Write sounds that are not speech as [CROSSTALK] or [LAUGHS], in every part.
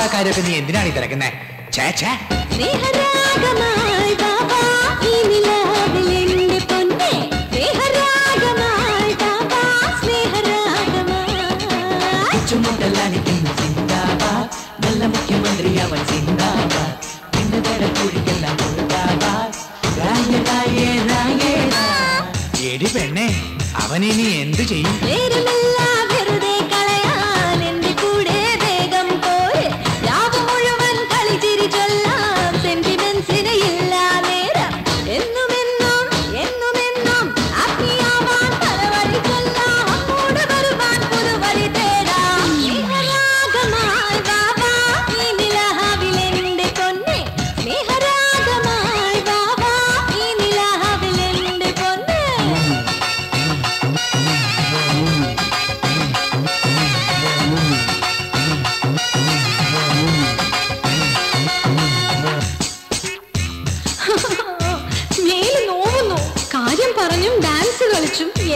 ആ കാര്യമൊക്കെ നീ എന്തിനാണ് ഈ തിരക്കുന്നേ? ചേ ചേ നല്ല മുഖ്യമന്ത്രി അവൻ സിന്ദാബാദ്. എടി പെണ്ണേ അവനിനി എന്ത് ചെയ്യും?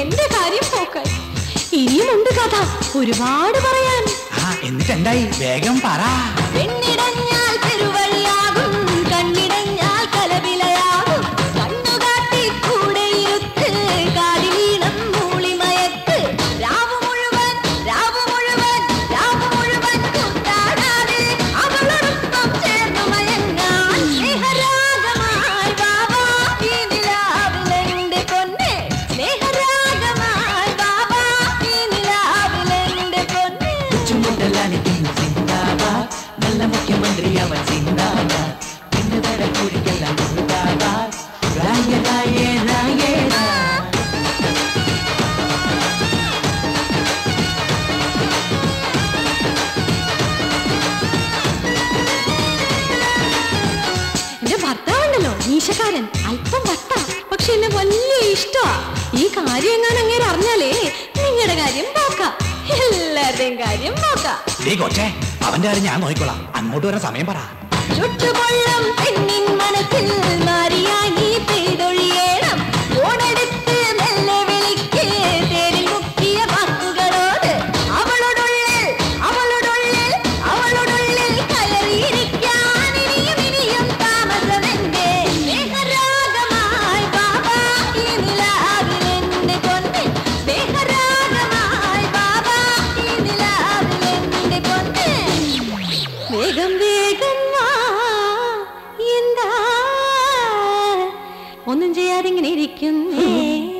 എന്റെ കാര്യം പോക്കായി ഇനിയുമുണ്ട് കഥ. ഒരുപാട് പറയാൻ. ആ എന്നിട്ട് എന്തായി വേഗം പറ. മുഖ്യമന്ത്രി അവൻ രായേ രായേ ഭർത്താവുണ്ടല്ലോ മീശക്കാരൻ. അല്പം വട്ട പക്ഷെ എന്നെ വലിയ ഇഷ്ടമാ ഈ കാര്യം എങ്ങാനും അങ്ങേര് അറിഞ്ഞാലേ നിങ്ങളുടെ കാര്യം നോക്കാം എല്ലാവരുടെയും കാര്യം നോക്കാം. അവന്റെ കാര്യം ഞാൻ നോക്കിക്കോളാം. അങ്ങോട്ട് വരാൻ സമയം പറ. ചുട്ടുപൊള്ളം പെണ്ണിൻ മനസ്സിൽ ഒന്നും ചെയ്യാതിങ്ങനെ ഇരിക്കുന്നേ. [LAUGHS]